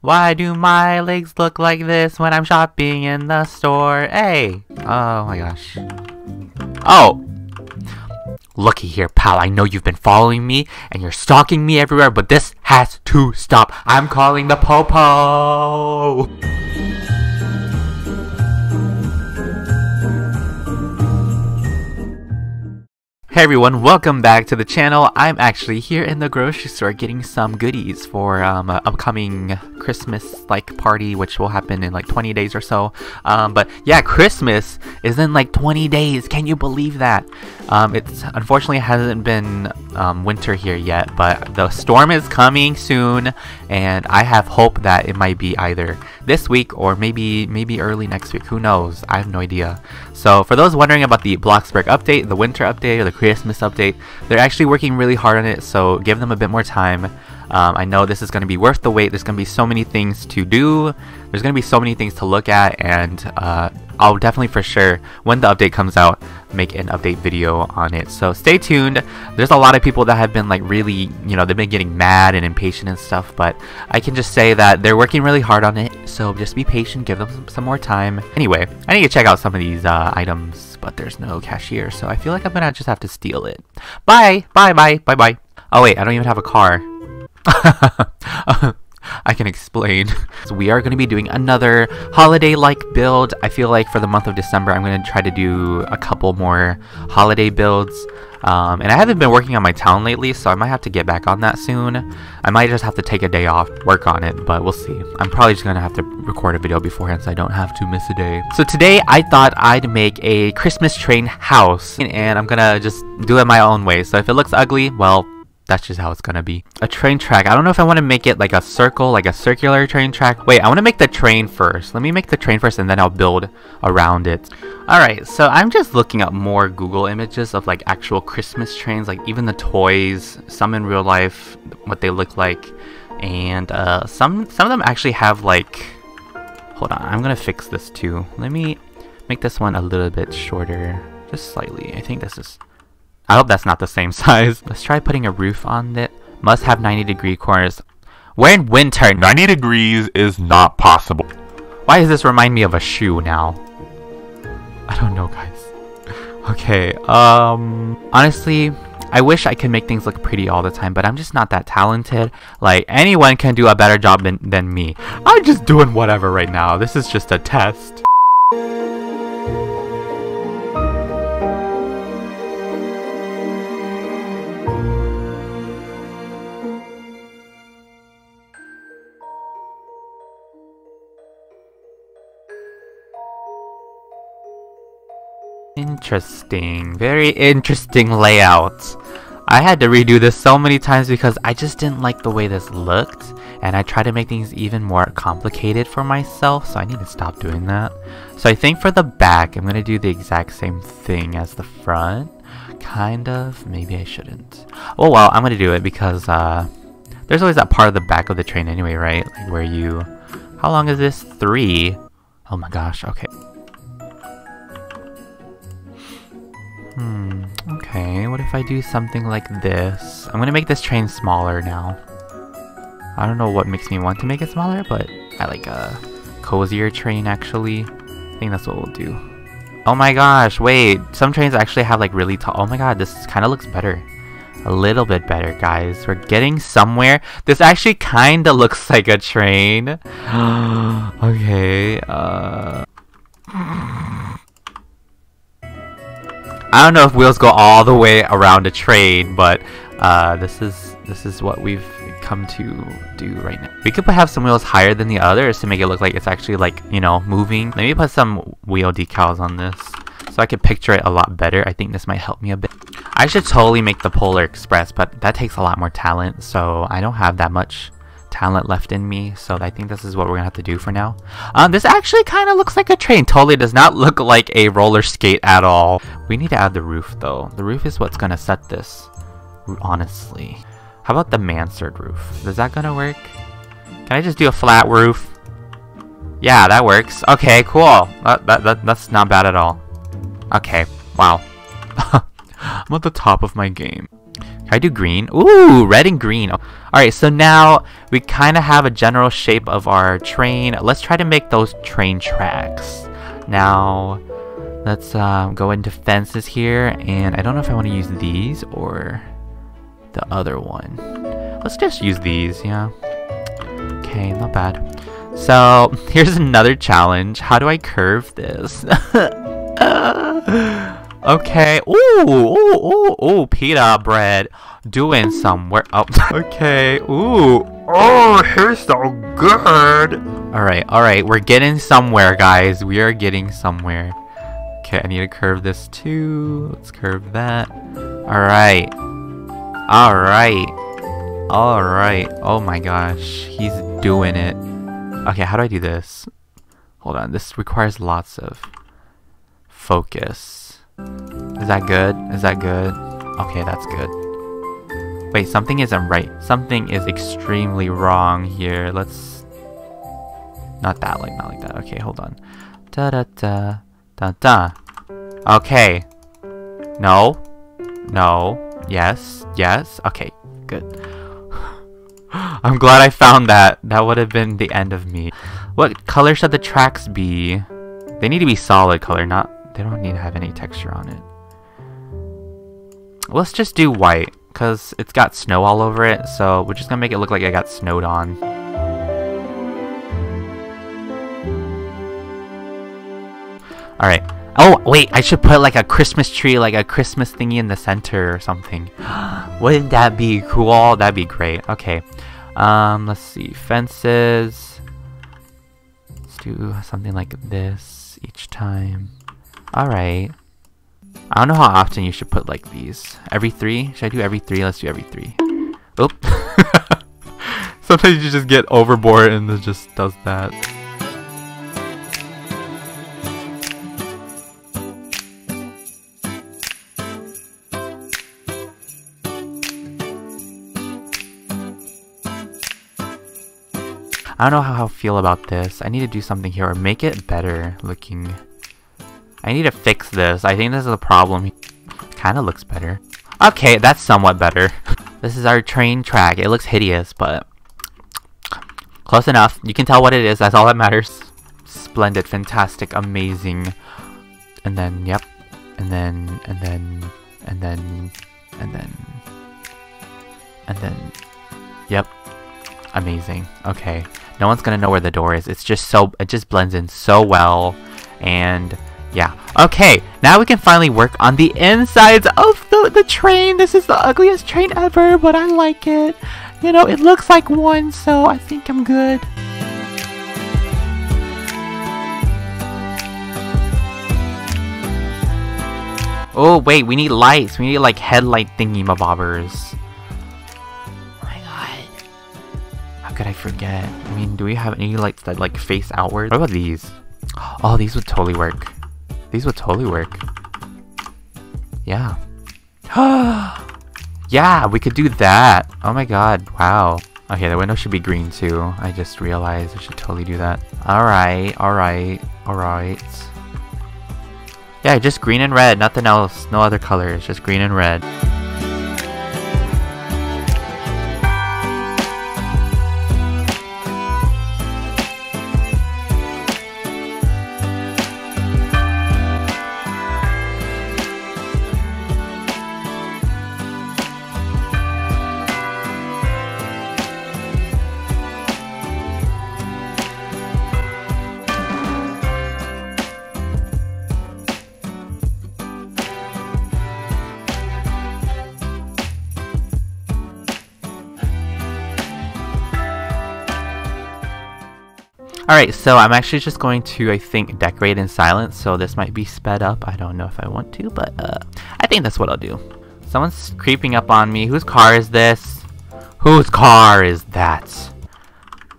Why do my legs look like this when I'm shopping in the store? Hey! Oh my gosh. Oh! Looky here, pal. I know you've been following me and you're stalking me everywhere, but this has to stop. I'm calling the popo! Hey everyone, welcome back to the channel. I'm actually here in the grocery store getting some goodies for um, an upcoming Christmas-like party, which will happen in like 20 days or so. Um, but yeah, Christmas is in like 20 days. Can you believe that? Um, it's unfortunately hasn't been um, winter here yet, but the storm is coming soon, and I have hope that it might be either this week or maybe maybe early next week. Who knows? I have no idea. So for those wondering about the Bloxburg update, the winter update, or the Christmas update, they're actually working really hard on it. So give them a bit more time. Um, I know this is going to be worth the wait. There's going to be so many things to do. There's going to be so many things to look at, and uh, I'll definitely for sure, when the update comes out, make an update video on it. So stay tuned. There's a lot of people that have been like really, you know, they've been getting mad and impatient and stuff, but I can just say that they're working really hard on it. So just be patient, give them some, more time. Anyway, I need to check out some of these uh, items, but there's no cashier, so I feel like I'm gonna just have to steal it. Bye, bye, bye, bye, bye. Oh wait, I don't even have a car. I can explain. so we are going to be doing another holiday-like build. I feel like for the month of December, I'm going to try to do a couple more holiday builds. Um, and I haven't been working on my town lately, so I might have to get back on that soon. I might just have to take a day off, work on it, but we'll see. I'm probably just going to have to record a video beforehand so I don't have to miss a day. So today, I thought I'd make a Christmas train house, and I'm going to just do it my own way. So if it looks ugly, well, that's just how it's gonna be. A train track. I don't know if I want to make it like a circle, like a circular train track. Wait, I want to make the train first. Let me make the train first and then I'll build around it. Alright, so I'm just looking up more Google images of like actual Christmas trains, like even the toys, some in real life, what they look like. And uh, some, some of them actually have like... Hold on, I'm gonna fix this too. Let me make this one a little bit shorter. Just slightly. I think this is I hope that's not the same size. Let's try putting a roof on it. Must have 90 degree corners. We're in winter. 90 degrees is not possible. Why does this remind me of a shoe now? I don't know, guys. Okay, um... Honestly, I wish I could make things look pretty all the time, but I'm just not that talented. Like, anyone can do a better job than, than me. I'm just doing whatever right now. This is just a test. Interesting. Very interesting layout. I had to redo this so many times because I just didn't like the way this looked and I tried to make things even more complicated for myself so I need to stop doing that. So I think for the back I'm to do the exact same thing as the front. Kind of. Maybe I shouldn't. Oh well, I'm to do it because uh, there's always that part of the back of the train anyway, right? Like where you... How long is this? Three? Oh my gosh, okay. Hmm, okay, what if I do something like this? I'm gonna make this train smaller now. I don't know what makes me want to make it smaller, but I like a cozier train actually. I think that's what we'll do. Oh my gosh, wait, some trains actually have like really tall- oh my god, this kind of looks better. A little bit better, guys. We're getting somewhere. This actually kind of looks like a train. okay, uh... I don't know if wheels go all the way around a train, but uh, this is this is what we've come to do right now. We could have some wheels higher than the others to make it look like it's actually like, you know, moving. Maybe put some wheel decals on this so I could picture it a lot better. I think this might help me a bit. I should totally make the Polar Express, but that takes a lot more talent, so I don't have that much talent left in me, so I think this is what we're gonna have to do for now. Um, this actually kind of looks like a train. Totally does not look like a roller skate at all. We need to add the roof though. The roof is what's gonna set this, honestly. How about the mansard roof? Is that gonna work? Can I just do a flat roof? Yeah, that works. Okay, cool. That, that, that, that's not bad at all. Okay, wow. I'm at the top of my game. Can I do green? Ooh, red and green. Alright, so now we kind of have a general shape of our train. Let's try to make those train tracks. Now, let's um, go into fences here. And I don't know if I want to use these or the other one. Let's just use these, yeah. Okay, not bad. So, here's another challenge. How do I curve this? okay. Ooh, ooh, ooh, ooh, PeetahBread. Doing some work. Oh, okay. Ooh. Oh, here's so good. Alright, alright. We're getting somewhere, guys. We are getting somewhere. Okay, I need to curve this too. Let's curve that. Alright. Alright. Alright. Oh my gosh. He's doing it. Okay, how do I do this? Hold on, this requires lots of focus. Is that good? Is that good? Okay, that's good. Wait, something isn't right. Something is extremely wrong here. Let's... Not that, like, not like that. Okay, hold on. Da da da. Da da. Okay. No. No. Yes. Yes. Okay, good. I'm glad I found that. That would have been the end of me. What color should the tracks be? They need to be solid color, not... They don't need to have any texture on it. Let's just do white, because it's got snow all over it, so we're just gonna make it look like I got snowed on. Alright. Oh, wait, I should put like a Christmas tree, like a Christmas thingy in the center or something. Wouldn't that be cool? That'd be great. Okay. Um, let's see. Fences. Let's do something like this each time. Alright. I don't know how often you should put like these. Every three? Should I do every three? Let's do every three. Oop. Sometimes you just get overboard and it just does that. I don't know how I feel about this. I need to do something here or make it better looking. I need to fix this. I think this is a problem. Kind of looks better. Okay, that's somewhat better. this is our train track. It looks hideous, but close enough. You can tell what it is. That's all that matters. Splendid, fantastic, amazing. And then, yep. And then, and then, and then, and then, and then, yep. Amazing. Okay. No one's gonna know where the door is. It's just so, it just blends in so well. And yeah. Okay, now we can finally work on the insides of the, the train. This is the ugliest train ever, but I like it. You know, it looks like one, so I think I'm good. Oh, wait, we need lights. We need, like, headlight thingy-mabobbers. Oh my god. How could I forget? I mean, do we have any lights that like face outward? What about these? Oh, these would totally work. These would totally work. Yeah. yeah, we could do that. Oh my god, wow. Okay, the window should be green too. I just realized I should totally do that. Alright, alright, alright. Yeah, just green and red, nothing else. No other colors, just green and red. Alright, so I'm actually just going to, I think, decorate in silence, so this might be sped up. I don't know if I want to, but uh, I think that's what I'll do. Someone's creeping up on me. Whose car is this? Whose car is that?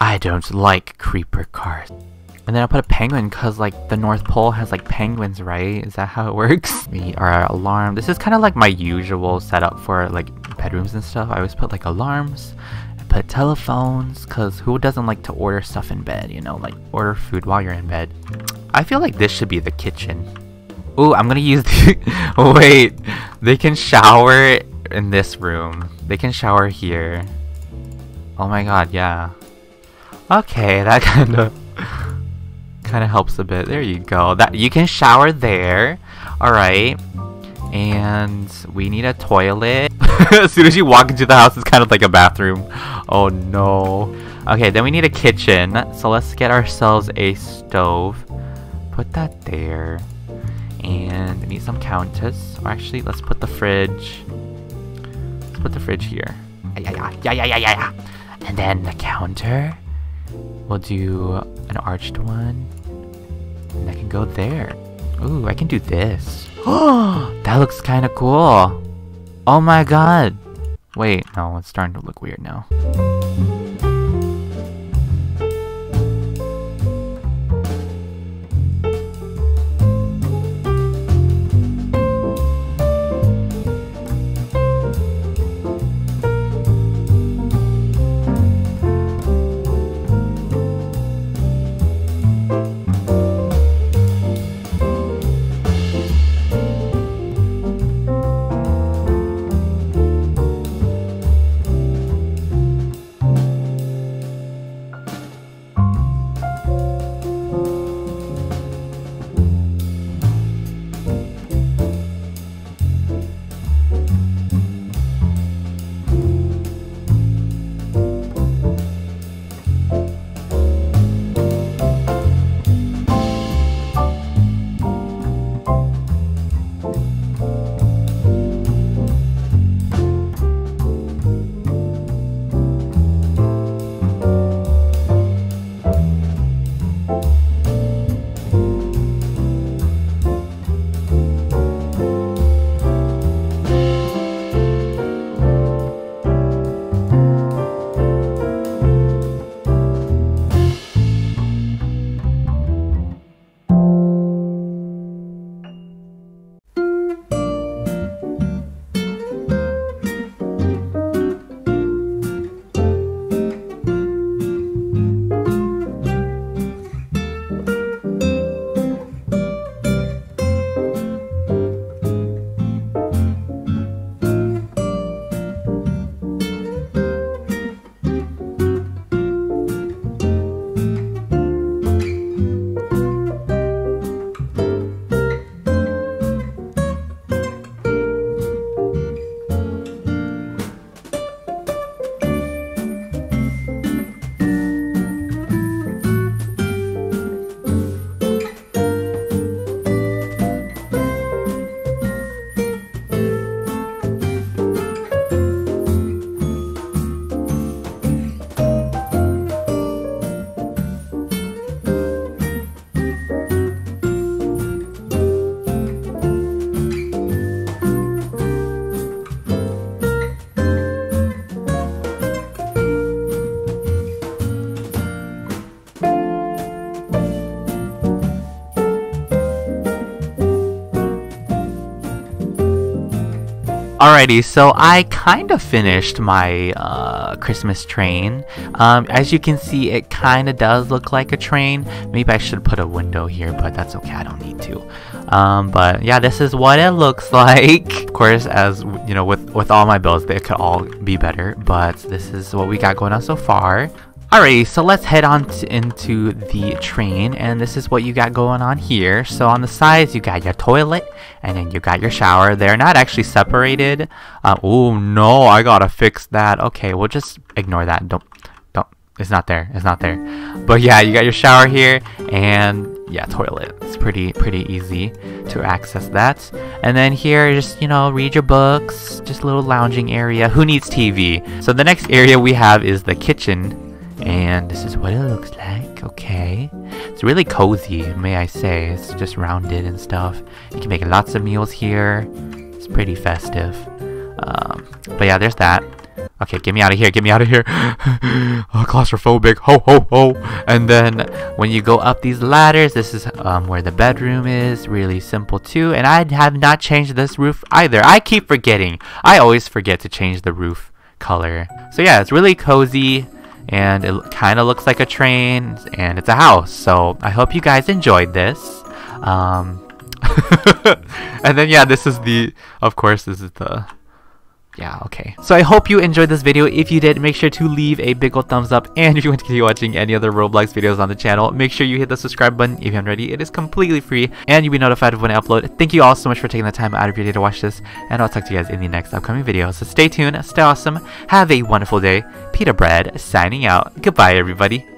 I don't like creeper cars. And then I'll put a penguin because like the North Pole has like penguins, right? Is that how it works? We are alarm. This is kind of like my usual setup for like bedrooms and stuff. I always put like alarms put telephones, because who doesn't like to order stuff in bed, you know, like order food while you're in bed. I feel like this should be the kitchen. Ooh, I'm gonna use the- wait, they can shower in this room. They can shower here. Oh my god, yeah. Okay, that kind of kind of helps a bit. There you go. That you can shower there. All right. And we need a toilet. as soon as you walk into the house, it's kind of like a bathroom. Oh no. Okay, then we need a kitchen. So let's get ourselves a stove. Put that there. And we need some counters. Or actually, let's put the fridge. Let's put the fridge here. Yeah, yeah, yeah, yeah, yeah, yeah. And then the counter. We'll do an arched one. And I can go there. Ooh, I can do this. That looks kind of cool. Oh my god. Wait, no, it's starting to look weird now. Alrighty, so I kind of finished my uh, Christmas train. Um, as you can see, it kind of does look like a train. Maybe I should put a window here, but that's okay, I don't need to. Um, but yeah, this is what it looks like. Of course, as you know, with, with all my builds, they could all be better, but this is what we got going on so far. Alrighty, so let's head on into the train, and this is what you got going on here. So on the sides, you got your toilet, and then you got your shower. They're not actually separated. Uh, oh no, I gotta fix that. Okay, we'll just ignore that. Don't, don't. It's not there. It's not there. But yeah, you got your shower here, and yeah, toilet. It's pretty, pretty easy to access that. And then here, just you know, read your books. Just a little lounging area. Who needs TV? So the next area we have is the kitchen and this is what it looks like, okay. It's really cozy, may I say. It's just rounded and stuff. You can make lots of meals here. It's pretty festive. Um, but yeah, there's that. Okay, get me out of here, get me out of here. oh, claustrophobic, ho ho ho. And then when you go up these ladders, this is um, where the bedroom is. Really simple too. And I have not changed this roof either. I keep forgetting. I always forget to change the roof color. So yeah, it's really cozy and it kind of looks like a train and it's a house. So I hope you guys enjoyed this. Um, and then yeah this is the of course this is the yeah, okay. So I hope you enjoyed this video. If you did, make sure to leave a big old thumbs up. And if you want to continue watching any other Roblox videos on the channel, make sure you hit the subscribe button if you haven't already. It is completely free and you'll be notified of when I upload. Thank you all so much for taking the time out of your day to watch this. And I'll talk to you guys in the next upcoming video. So stay tuned, stay awesome, have a wonderful day. PeetahBread signing out. Goodbye, everybody.